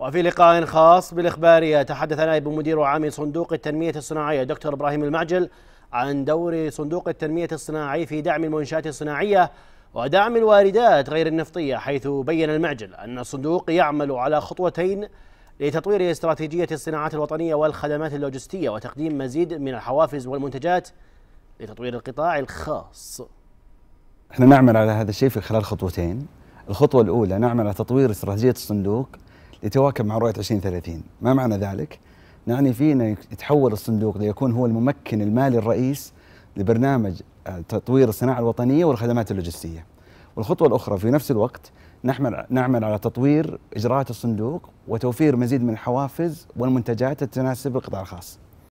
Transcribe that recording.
وفي لقاء خاص بالإخبارية تحدث نائب مدير عام صندوق التنمية الصناعية دكتور إبراهيم المعجل عن دور صندوق التنمية الصناعي في دعم المنشآت الصناعية ودعم الواردات غير النفطية حيث بين المعجل أن الصندوق يعمل على خطوتين لتطوير استراتيجية الصناعات الوطنية والخدمات اللوجستية وتقديم مزيد من الحوافز والمنتجات لتطوير القطاع الخاص. إحنا نعمل على هذا الشيء في خلال خطوتين. الخطوة الأولى نعمل على تطوير استراتيجية الصندوق لتواكب مع رؤية 2030 ما معنى ذلك؟ نعني فيه أن يتحول الصندوق ليكون هو الممكن المالي الرئيس لبرنامج آه، تطوير الصناعة الوطنية والخدمات اللوجستية. والخطوة الأخرى في نفس الوقت نعمل نعمل على تطوير إجراءات الصندوق وتوفير مزيد من الحوافز والمنتجات التناسب القطاع الخاص.